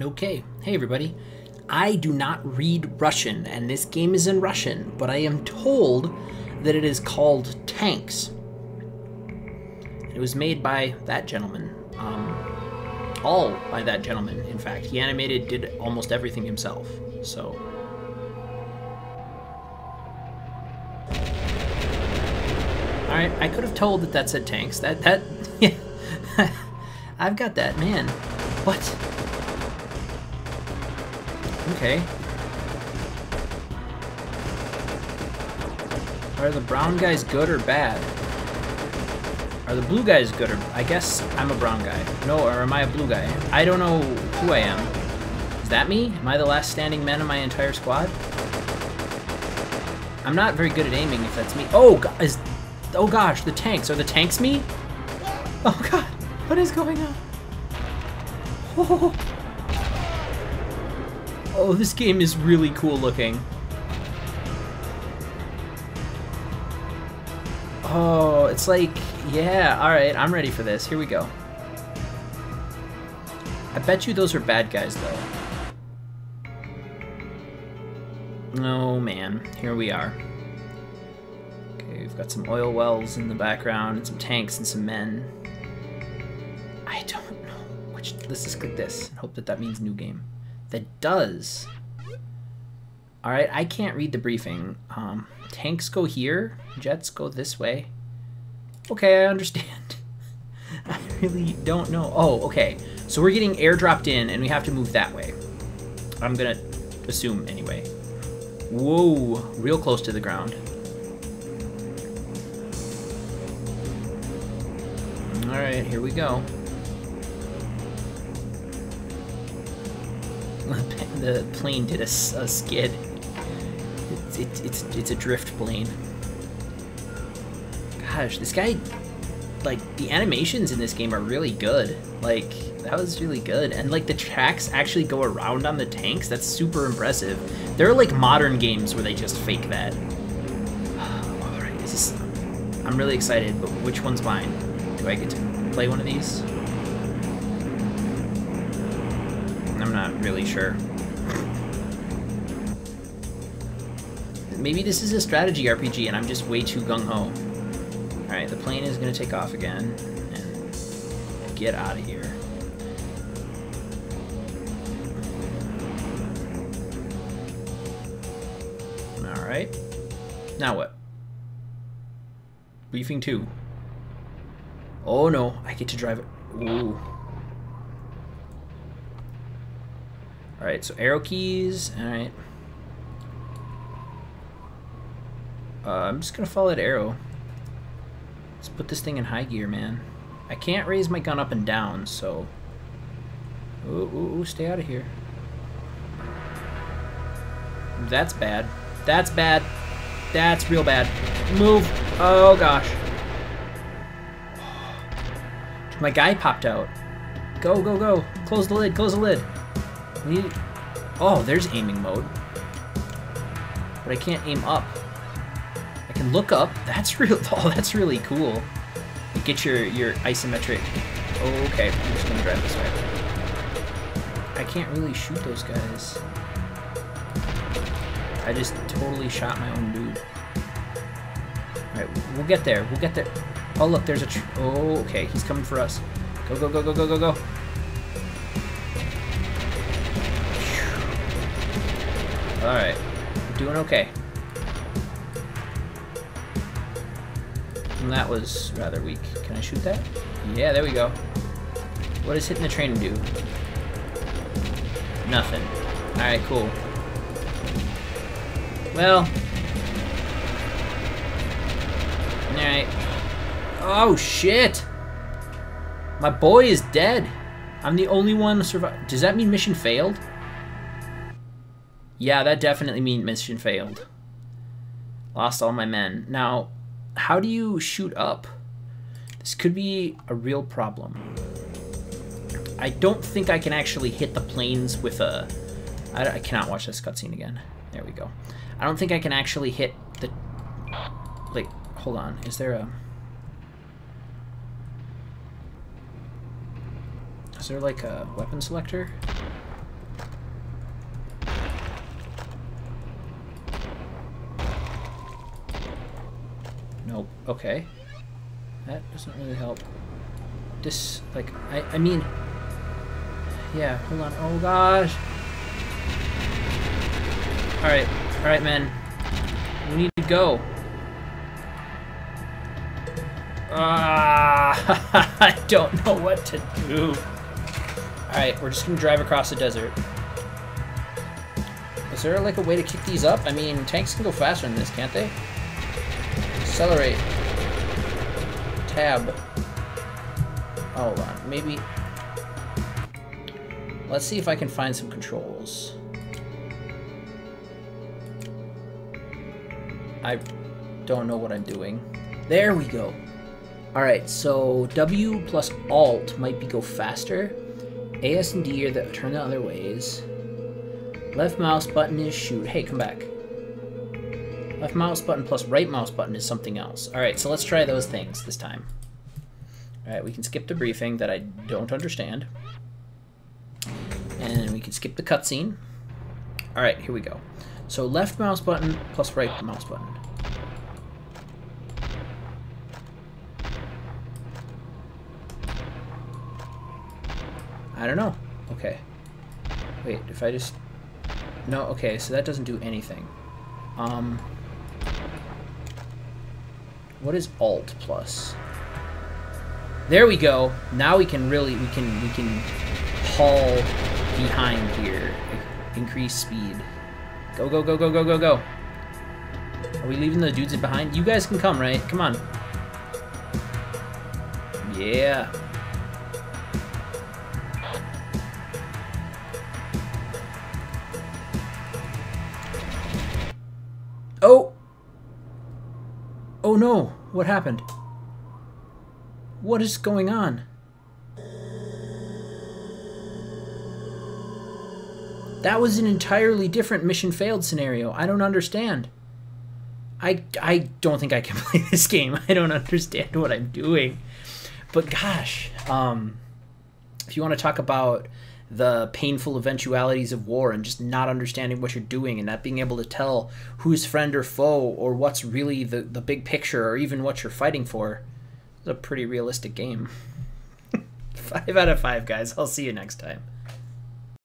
Okay, hey everybody. I do not read Russian, and this game is in Russian, but I am told that it is called Tanks. It was made by that gentleman. Um, all by that gentleman, in fact. He animated, did almost everything himself. So. Alright, I could have told that that said tanks. That, that, yeah. I've got that, man. What? Okay. Are the brown guys good or bad? Are the blue guys good or... I guess I'm a brown guy. No, or am I a blue guy? I don't know who I am. Is that me? Am I the last standing man in my entire squad? I'm not very good at aiming if that's me. Oh, is... Oh gosh, the tanks. Are the tanks me? Oh god, what is going on? Oh. oh, this game is really cool looking. Oh, it's like, yeah, alright, I'm ready for this. Here we go. I bet you those are bad guys, though. Oh, man. Here we are. Okay, we've got some oil wells in the background, and some tanks, and some men. I don't know which... Let's just click this and hope that that means new game. That does. Alright, I can't read the briefing. Um, tanks go here, jets go this way. Okay, I understand. I really don't know. Oh, okay. So we're getting airdropped in, and we have to move that way. I'm gonna assume, anyway. Whoa, real close to the ground. Alright, here we go. The plane did a, a skid. It's, it's, it's, it's a drift plane. Gosh, this guy, like, the animations in this game are really good. Like, that was really good. And, like, the tracks actually go around on the tanks. That's super impressive. There are, like, modern games where they just fake that. Alright, this is... I'm really excited, but which one's mine? Do I get to play one of these? Not really sure. Maybe this is a strategy RPG and I'm just way too gung-ho. Alright, the plane is going to take off again and get out of here. Alright. Now what? Briefing 2. Oh no, I get to drive it. Ooh. Alright, so arrow keys. Alright. Uh, I'm just gonna follow that arrow. Let's put this thing in high gear, man. I can't raise my gun up and down, so... Ooh, ooh, ooh stay out of here. That's bad. That's bad. That's real bad. Move. Oh, gosh. My guy popped out. Go, go, go. Close the lid, close the lid. Oh, there's aiming mode. But I can't aim up. I can look up. That's real. Oh, that's really cool. You get your, your isometric... Oh, okay. I'm just to drive this way. I can't really shoot those guys. I just totally shot my own dude. Alright, we'll get there. We'll get there. Oh, look, there's a... oh, okay. He's coming for us. Go, go, go, go, go, go, go. Alright. Doing okay. And that was rather weak. Can I shoot that? Yeah, there we go. What does hitting the train do? Nothing. Alright, cool. Well. Alright. Oh, shit! My boy is dead. I'm the only one to survive. Does that mean mission failed? Yeah, that definitely means mission failed. Lost all my men. Now, how do you shoot up? This could be a real problem. I don't think I can actually hit the planes with a... I, I cannot watch this cutscene again. There we go. I don't think I can actually hit the... Like, hold on. Is there a... Is there like a weapon selector? Nope. Okay. That doesn't really help. This, like, I, I mean... Yeah, hold on. Oh, gosh. Alright. Alright, man. We need to go. Ah, I don't know what to do. Alright, we're just gonna drive across the desert. Is there like a way to kick these up? I mean, tanks can go faster than this, can't they? Accelerate. Tab. hold on, maybe... Let's see if I can find some controls. I don't know what I'm doing. There we go. Alright, so W plus Alt might be go faster. A, S, and D are the turn the other ways. Left mouse button is shoot. Hey, come back. Left mouse button plus right mouse button is something else. Alright, so let's try those things this time. Alright, we can skip the briefing that I don't understand. And we can skip the cutscene. Alright, here we go. So left mouse button plus right mouse button. I don't know. Okay. Wait, if I just... No, okay, so that doesn't do anything. Um... What is Alt plus? There we go. Now we can really, we can, we can haul behind here. Increase speed. Go, go, go, go, go, go, go. Are we leaving the dudes behind? You guys can come, right? Come on. Yeah. Oh! Oh no! What happened? What is going on? That was an entirely different mission failed scenario. I don't understand. I, I don't think I can play this game. I don't understand what I'm doing. But gosh, um, if you want to talk about the painful eventualities of war and just not understanding what you're doing and not being able to tell who's friend or foe or what's really the, the big picture or even what you're fighting for, it's a pretty realistic game. five out of five, guys. I'll see you next time.